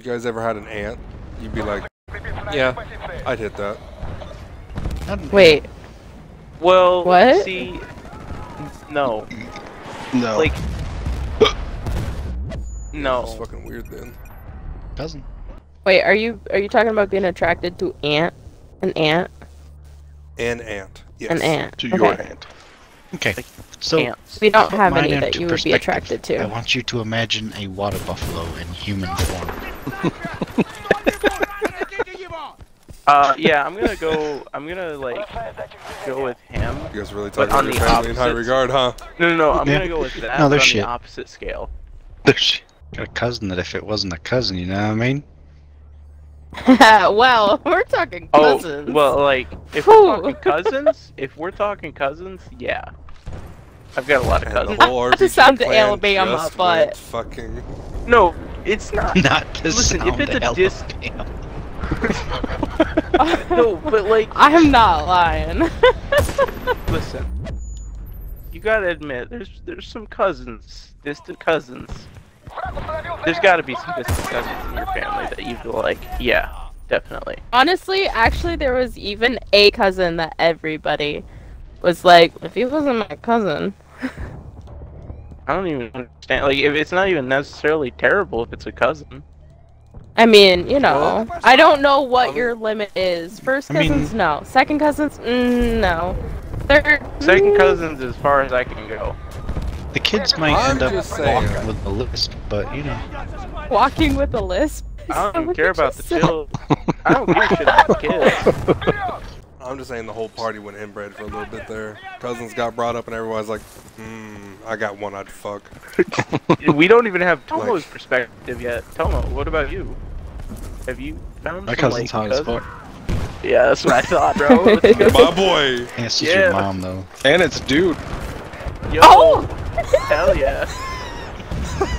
You guys ever had an ant? You'd be like, yeah, I'd hit that. Wait, Well, What? see, no, No. like, It's no. fucking weird then. cousin. wait, are you are you talking about being attracted to ant? An ant? An ant. Yes. An ant. To your okay. hand. So Ants. We don't have any that you would be perspective. attracted I want you to imagine a water buffalo in human form. Uh, yeah, I'm gonna go. I'm gonna like go with him. You guys really But talking about your family in high regard, huh? No, no, no. I'm Yeah. gonna go with that. No, but they're on shit. the opposite scale. Got a cousin that if it wasn't a cousin, you know what I mean? well, we're talking cousins. Oh, well, like if Whew. we're talking cousins, if we're talking cousins, yeah. I've got a lot of cousins. the whole Not to RPG sound clan Alabama, just but- went fucking. No, it's not. Not to Listen, if it's a hella dis- no, but like, I'm not lying. listen. You gotta admit, there's there's some cousins, distant cousins. There's gotta be some distant cousins in your family that you feel like, yeah, definitely. Honestly, actually, there was even a cousin that everybody was like, if he wasn't my cousin. I don't even understand. Like, if it's not even necessarily terrible if it's a cousin. I mean, you know, Well, I don't know what um, your limit is. First I mean- cousins, no. Second cousins, mm, no. Third, Second mm, cousins as far as I can go. The kids might I'm end up just saying. walking with a lisp, but you know. walking with a lisp. I don't What care about the say? chill. I don't give a shit about the kids. I'm just saying the whole party went inbred for a little bit there. Cousins got brought up and everyone's like, hmm, I got one I'd fuck. we don't even have Tomo's perspective yet. Tomo, what about you? Have you found My some, cousin's like, hot as cousin- fuck. Yeah, that's what I thought, bro. My boy! Yeah, it's just Yeah. your mom though. And it's dude. Yo, Oh! hell yeah.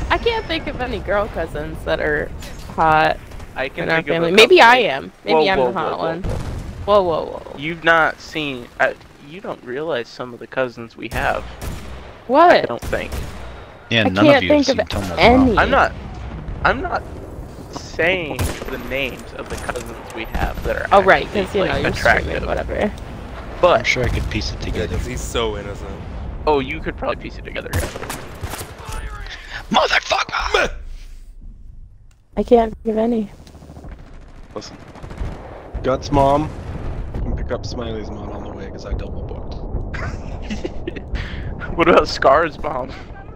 I can't think of any girl cousins that are hot I can in our think of family. Maybe. I am. Maybe Whoa, I'm whoa, the hot whoa, whoa, one. Whoa. Whoa, whoa, whoa. You've not seen. Uh, you don't realize some of the cousins we have. What? I don't think. Yeah, I none can't of you have seen of any. mom. I'm not. I'm not saying the names of the cousins we have that are. Oh, right, because, you know, like, you're attractive. streaming, whatever. I'm sure I could piece it together. because he's so innocent. oh, you could probably piece it together. Motherfucker! I can't think of any. Listen. Guts mom. And pick up Smiley's mom on the way because I double booked. what about Scar's mom?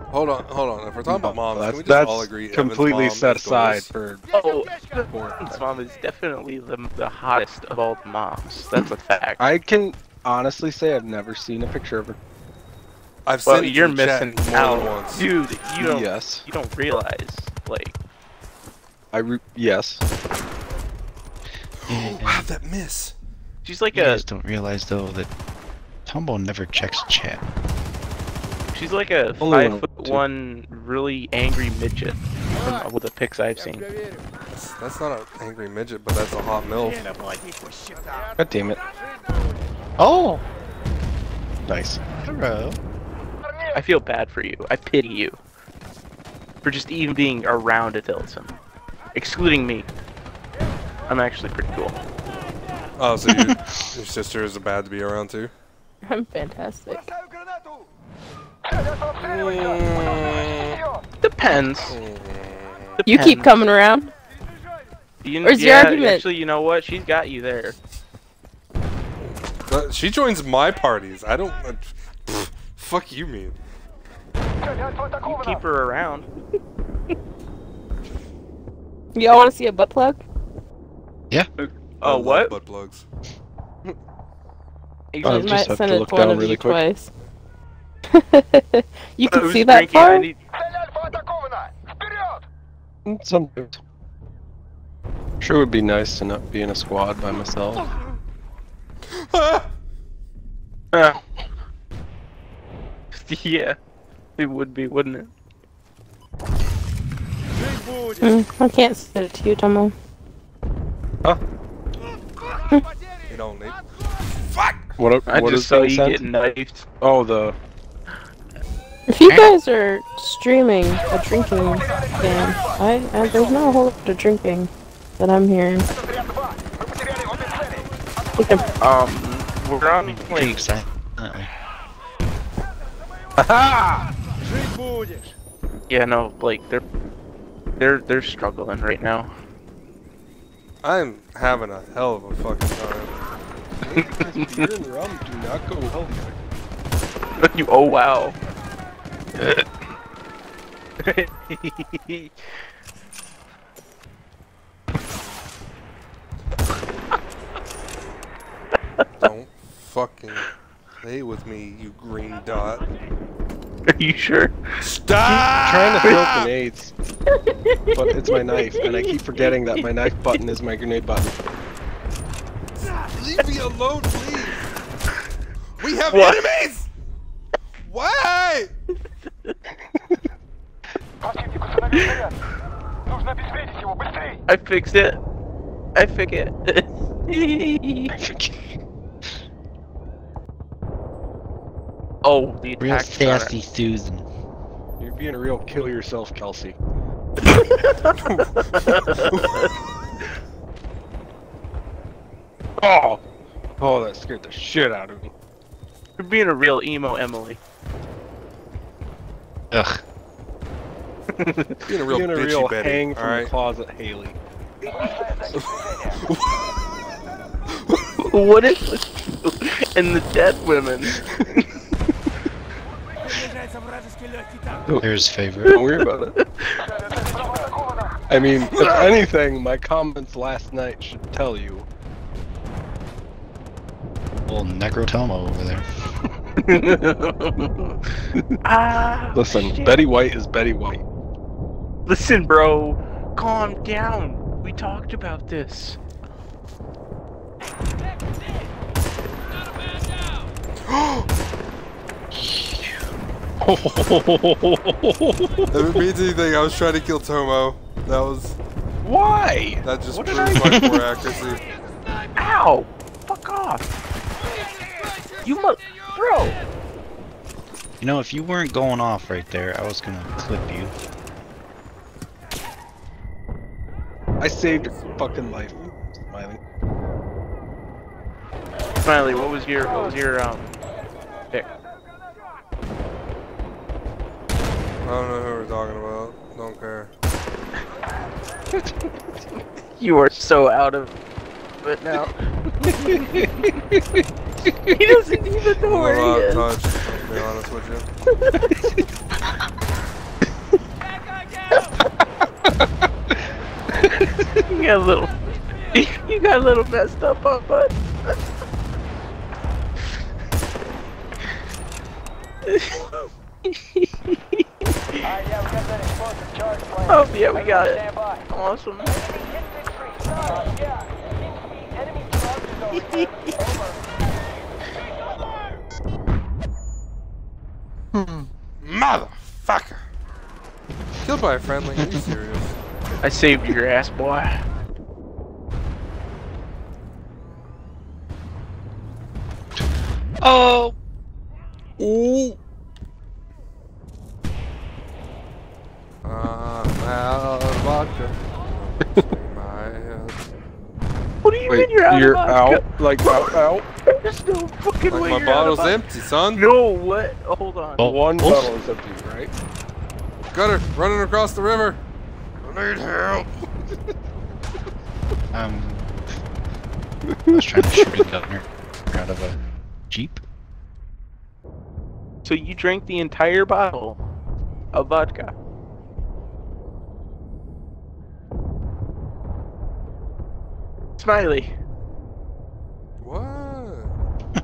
Hold on, hold on. If we're talking about moms, that's can we just all agree Evan's completely mom set is aside gorgeous? for. Oh, for His mom is definitely the, the hottest of all the moms. That's a fact. I can honestly say I've never seen a picture of her. I've well, sent it to you're the chat missing more out, than once. dude. You don't. Yes. You don't realize, like, I re- yes. Wow, that miss. She's like You a guys don't realize though that Tumble never checks chat. she's like a Only five one, foot two. one really angry midget from with the pics I've seen. That's, that's not an angry midget, but that's a hot milf. God damn it. Oh! Nice. Hello. I feel bad for you. I pity you for just even being around a Tilson, excluding me. I'm actually pretty cool. Oh, so your, your sister is bad to be around too? I'm fantastic. Depends. You keep coming around. You, Where's your argument? Actually, you know what? She's got you there. But she joins my parties. I don't. Uh, pff, fuck you mean? You keep her around. Y'all want to see a butt plug? I Oh, love what? Butt plugs. I just might have to send it look to one of really you quick. twice. you can was see that drinking, far? need- Some. Sure would be nice to not be in a squad by myself. Ah! Ah. yeah, it would be, wouldn't it? Mm, I can't send it to you, Tomo. You don't need. Fuck! What? I what just saw you sent? get knifed. Oh, the. If you guys are streaming a drinking game, I, I there's not a whole lot of drinking that I'm hearing. I think I'm- Um, we're on Pretty like excited. yeah, no, like they're they're they're struggling right now. I'm having a hell of a fucking time. Beer and rum do not go well here. you oh wow. Don't fucking play with me, you green dot. Are you sure? Stop! trying to throw grenades, but it's my knife, and I keep forgetting that my knife button is my grenade button. Leave me alone, please. We have What? enemies. Why? I fixed it. I fix it. oh, the Real attack. sassy Susan. You're being a real kill yourself, Kelsey. Oh! Oh, that scared the shit out of me. You're being a real emo, Emily. Ugh. Being a real being a real Betty. hang from right? the closet, Haley. what is and the dead women? There's favorite. Don't worry about it. I mean, if anything, my comments last night should tell you. Old Necrotomo over there. ah. Listen, shit. Betty White is Betty White. Listen, bro. Calm down. We talked about this. If it means anything, I was trying to kill Tomo. That was Why? that just What did proves my poor accuracy. Ow! Fuck off. You mu- bro. You know, if you weren't going off right there, I was gonna clip you. I saved your fucking life, Smiley. Smiley, what was your what was your um I don't know who we're talking about. Don't care. You are so out of it now. he doesn't even know I'm where he is. touched, to be honest with you. You got a little. You got a little messed up, huh, bud. Oh yeah, we got it. Awesome. Hmm. Motherfucker! Killed by a friendly. Are you serious? I saved your ass, boy. Oh! Ooh. Out of vodka. My head. What do you Wait, mean you're out you're of vodka? out? Like out, out? There's no fucking Like way my you're out of bottle's empty, son. No, what? Oh, hold on. Oh. One Oops. bottle is empty, right? Got her running across the river. I need help. Um, I was trying to shoot a gunner out of a jeep. So you drank the entire bottle of vodka. Smiley, What?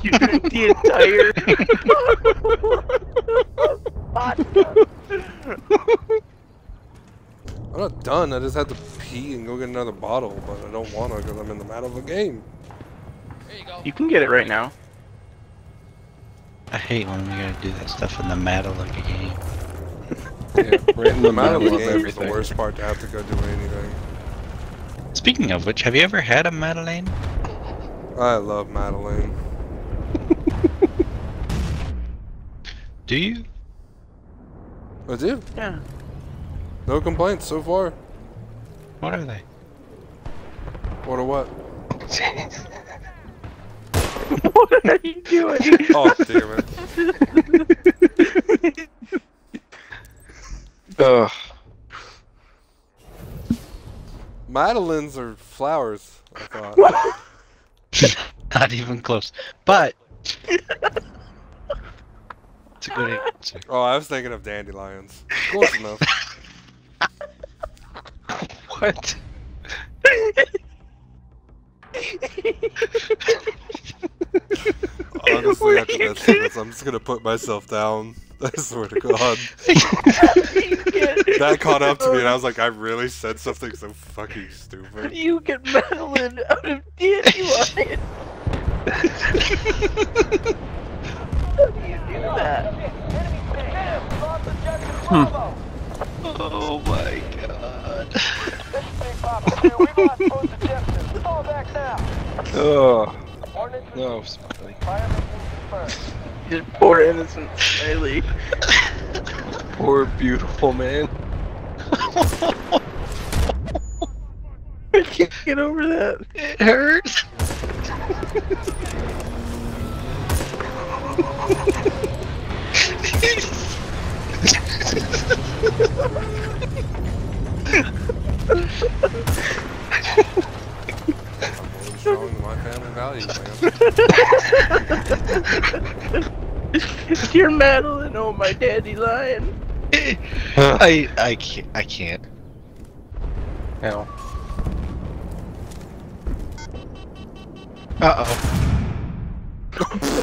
you drank the entire vodka. I'm not done. I just had to pee and go get another bottle, but I don't want to because I'm in the middle of a game. You can get it right now. I hate when we gotta do that stuff in the middle of a game. Yeah, right in the The middle of middle the of game is the worst part to have to go do anything. Speaking of which, have you ever had a Madeleine? I love Madeleine. Do you? I do. Yeah. No complaints so far. What are they? What or what? what are you doing? Oh damn it! Ugh. Madeline's are flowers. I thought. Not even close. But it's a good answer. Oh, I was thinking of dandelions. Close enough. What? Honestly, after that sentence, I'm just gonna put myself down. I swear to God. That caught up to me, and I was like, I really said something so fucking stupid. you get Madeline out of dandelion? How do you do that? Hmm. Oh my god. Ugh. No, Smiley. Just poor innocent Smiley. Poor beautiful man. I can't get over that. It hurts. I'm showing my family values, man. Dear Madeline, oh my daddy lion. I I can't I can't. Ow. Uh oh.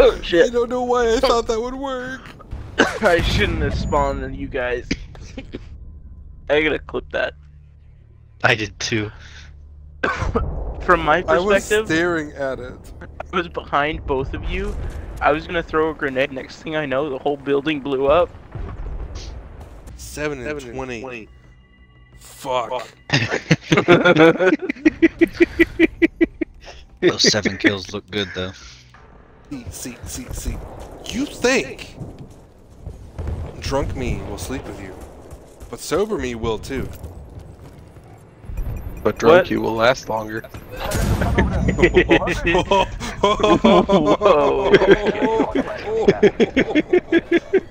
Oh shit. I don't know why I thought that would work. I shouldn't have spawned on you guys. I gotta clip that. I did too. From my perspective, I was perspective, staring at it. I was behind both of you. I was gonna throw a grenade. Next thing I know, the whole building blew up. Seven and twenty. Fuck. Those seven kills look good though. See, see, see, see. You think drunk me will sleep with you, but sober me will too. But drunk What? you will last longer.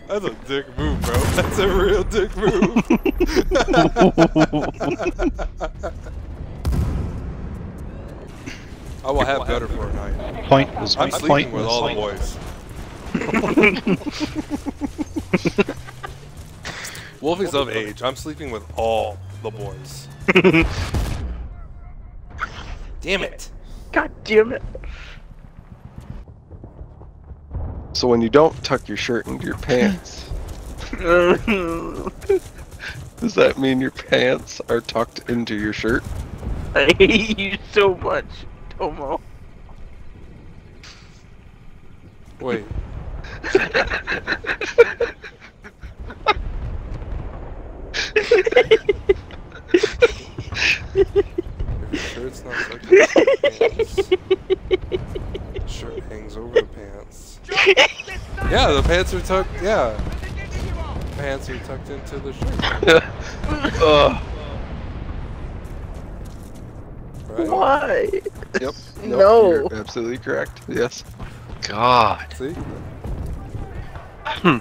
That's a dick move, bro. That's a real dick move. I will have better for a night. Point was I'm my sleeping point with was all the boys. Wolfie's of age. I'm sleeping with all the boys. Damn it. God damn it. So when you don't tuck your shirt into your pants, does that mean your pants are tucked into your shirt? I hate you so much, Tomo. Wait. If your shirt's not tucked into the pants, the shirt hangs over the pants. Yeah, the pants are tucked. Yeah. Pants are tucked into the shirt. Ugh. Right? Why? Yep. No. You're absolutely correct. Yes. God. See? Hmm.